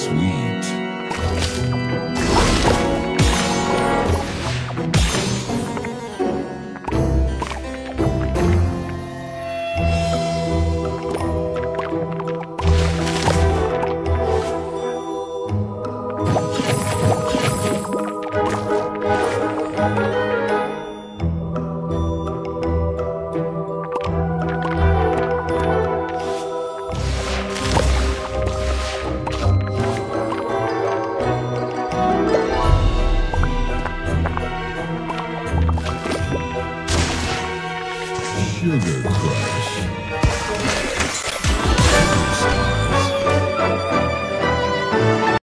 sweet. Sugar Crush.